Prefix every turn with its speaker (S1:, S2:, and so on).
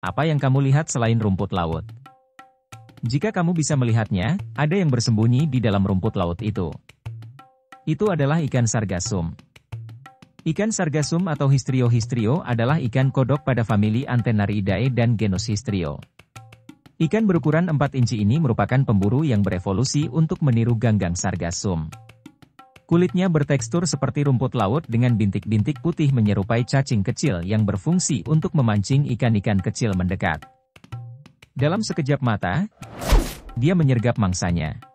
S1: Apa yang kamu lihat selain rumput laut? Jika kamu bisa melihatnya, ada yang bersembunyi di dalam rumput laut itu. Itu adalah ikan sargasum. Ikan sargasum atau Histrio histrio adalah ikan kodok pada famili Antennariidae dan genus Histrio. Ikan berukuran 4 inci ini merupakan pemburu yang berevolusi untuk meniru ganggang sargasum. Kulitnya bertekstur seperti rumput laut dengan bintik-bintik putih menyerupai cacing kecil yang berfungsi untuk memancing ikan-ikan kecil mendekat. Dalam sekejap mata, dia menyergap mangsanya.